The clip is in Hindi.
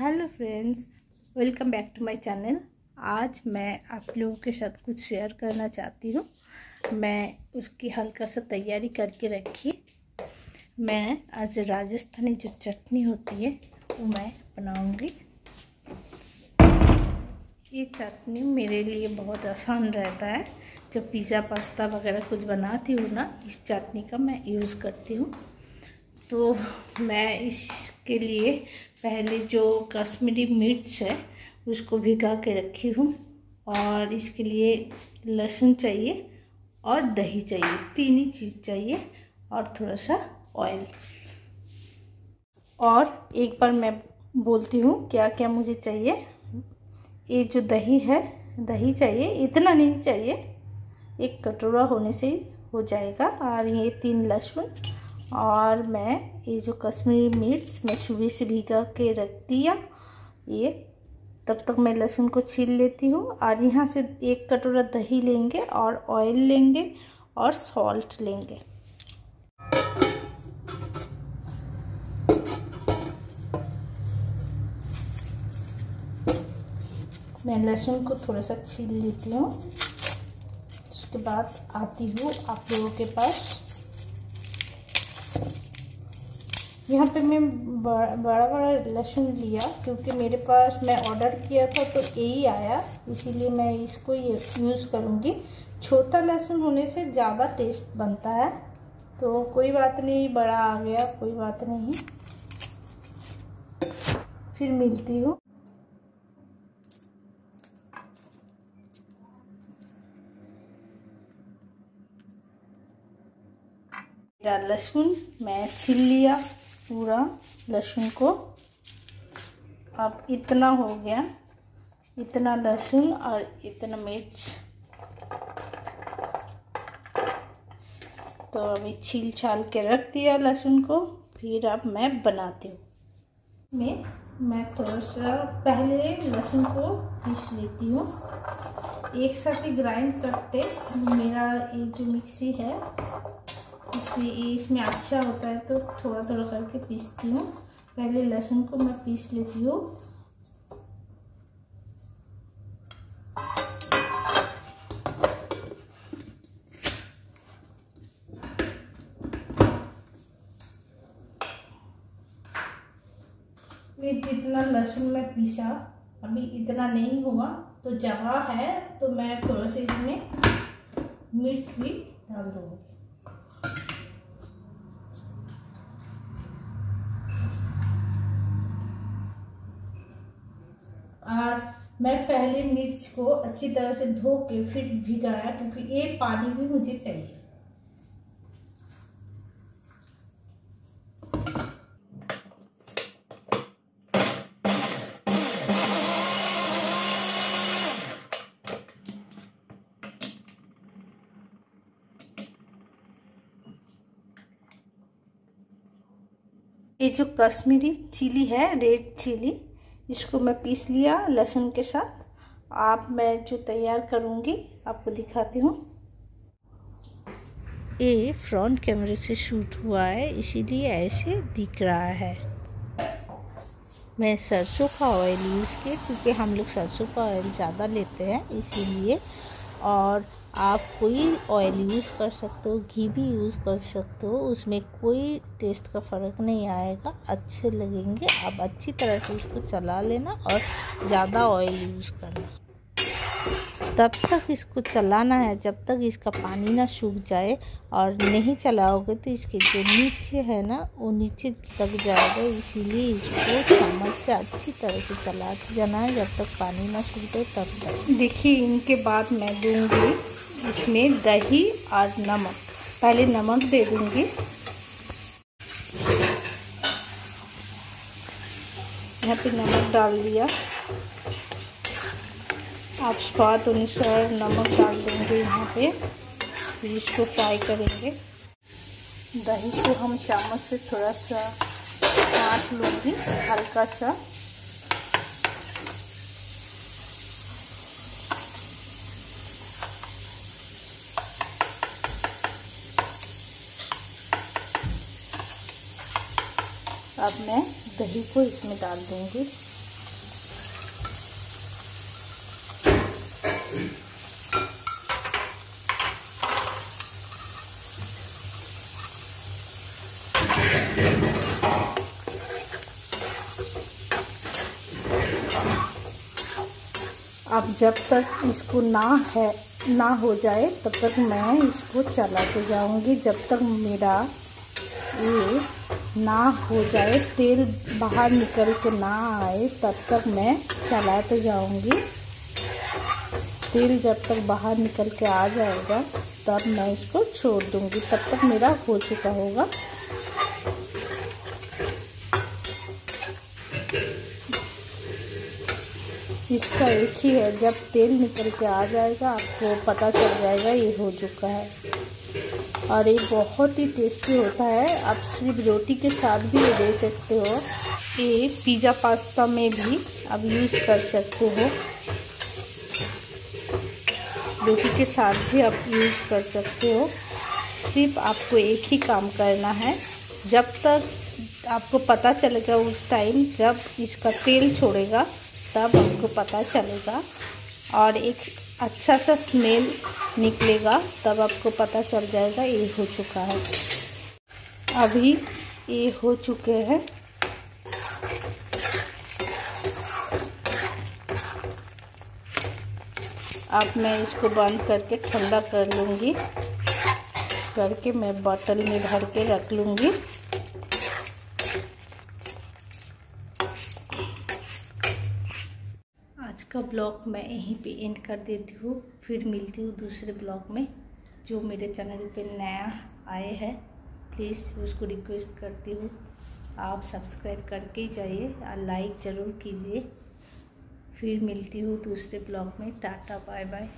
Hello friends, welcome back to my channel. आज मैं आप लोगों के साथ कुछ शेयर करना चाहती हूँ। मैं उसकी हल्का सा तैयारी करके रखी। मैं आज राजस्थानी जो चटनी होती है, वो मैं बनाऊँगी। ये चटनी मेरे लिए बहुत आसान रहता है। जब पिज़्ज़ा, पास्ता वगैरह कुछ बनाती हूँ ना, इस चटनी का मैं यूज़ करती हूँ। तो मैं इसके लिए पहले जो कश्मीरी मिर्च है, उसको भिगा के रखी हूँ और इसके लिए लहसुन चाहिए और दही चाहिए, तीन ही चीज़ चाहिए और थोड़ा सा ऑयल और एक बार मैं बोलती हूँ क्या क्या मुझे चाहिए। ये जो दही है, दही चाहिए, इतना नहीं चाहिए, एक कटोरा होने से ही हो जाएगा। और ये तीन लहसुन और मैं ये जो कश्मीरी मिर्च मैं सुबह से भिगा के रख दिया, ये तब तक मैं लहसुन को छील लेती हूँ। और यहाँ से एक कटोरा दही लेंगे और ऑयल लेंगे और सॉल्ट लेंगे। मैं लहसुन को थोड़ा सा छील लेती हूँ। उसके बाद आती हूँ आप लोगों के पास। यहाँ पे मैं बड़ा बड़ा लहसुन लिया, क्योंकि मेरे पास मैं ऑर्डर किया था तो यही आया। इसीलिए मैं इसको यूज़ करूँगी। छोटा लहसुन होने से ज़्यादा टेस्ट बनता है। तो कोई बात नहीं, बड़ा आ गया, कोई बात नहीं। फिर मिलती हूँ। लहसुन, मैं छील लिया पूरा लहसुन को। अब इतना हो गया, इतना लहसुन और इतना मिर्च। तो अभी छील छाल के रख दिया लहसुन को, फिर अब मैं बनाती हूँ। मैं मैं थोड़ा सा पहले लहसुन को पीस लेती हूँ। एक साथ ही ग्राइंड करते, मेरा ये जो मिक्सी है इसमें इसमें अच्छा होता है तो थोड़ा थोड़ा करके पीसती हूँ। पहले लहसुन को मैं पीस लेती हूँ। जितना लहसुन में पीसा, अभी इतना नहीं हुआ तो जगह है तो मैं थोड़ा सा इसमें मिर्च भी डाल दूँगी। और मैं पहले मिर्च को अच्छी तरह से धो के फिर भिगाया, क्योंकि ये पानी भी मुझे चाहिए। ये जो कश्मीरी चिली है, रेड चिली इसको मैं पीस लिया लहसुन के साथ। आप, मैं जो तैयार करूँगी, आपको दिखाती हूँ। ये फ्रंट कैमरे से शूट हुआ है, इसीलिए ऐसे दिख रहा है। मैं सरसों का ऑयल यूज़ किया, क्योंकि हम लोग सरसों का ऑयल ज़्यादा लेते हैं, इसीलिए। और आप कोई ऑयल यूज़ कर सकते हो, घी भी यूज़ कर सकते हो, उसमें कोई टेस्ट का फ़र्क नहीं आएगा, अच्छे लगेंगे। आप अच्छी तरह से उसको चला लेना और ज़्यादा ऑयल यूज़ करना। तब तक इसको चलाना है, जब तक इसका पानी ना सूख जाए और नहीं चलाओगे तो इसके जो नीचे है ना, वो नीचे लग जाएगा। इसीलिए इसको चम्मच से अच्छी तरह से चला जाना है, जब तक पानी ना सूख जाए तब तक। देखिए, इनके बाद मैं दूँगी इसमें दही और नमक। पहले नमक दे दूँगी। यहाँ पे नमक डाल दिया। आप स्वाद अनुसार नमक डाल देंगे यहाँ पे। फिर इसको फ्राई करेंगे। दही को हम चम्मच से थोड़ा सा काट लूँगी, हल्का सा। अब मैं दही को इसमें डाल दूँगी। अब जब तक इसको ना है, ना हो जाए, तब तक मैं इसको चलाते जाऊँगी। जब तक मेरा ये ना हो जाए, तेल बाहर निकल के ना आए, तब तक मैं चलाते जाऊँगी। तेल जब तक बाहर निकल के आ जाएगा, तब मैं इसको छोड़ दूँगी। तब तक मेरा हो चुका होगा। इसका एक ही है, जब तेल निकल के आ जाएगा, आपको पता चल जाएगा, ये हो चुका है। और ये बहुत ही टेस्टी होता है। आप सिर्फ़ रोटी के साथ भी ये दे सकते हो। ये पिज़्ज़ा पास्ता में भी आप यूज़ कर सकते हो। रोटी के साथ भी आप यूज़ कर सकते हो। सिर्फ़ आपको एक ही काम करना है। जब तक आपको पता चलेगा उस टाइम जब इसका तेल छोड़ेगा, तब आपको पता चलेगा। और एक अच्छा सा स्मेल निकलेगा, तब आपको पता चल जाएगा ये हो चुका है। अभी ये हो चुके हैं। अब मैं इसको बंद करके ठंडा कर लूँगी। करके मैं बॉटल में भर के रख लूँगी आज का ब्लॉग मैं यहीं पे एंड कर देती हूँ। फिर मिलती हूँ दूसरे ब्लॉग में, जो मेरे चैनल पे नया आए हैं। प्लीज़ उसको रिक्वेस्ट करती हूँ। आप सब्सक्राइब करके जाइए और लाइक ज़रूर कीजिए। फिर मिलती हूँ दूसरे ब्लॉग में। Tata bye bye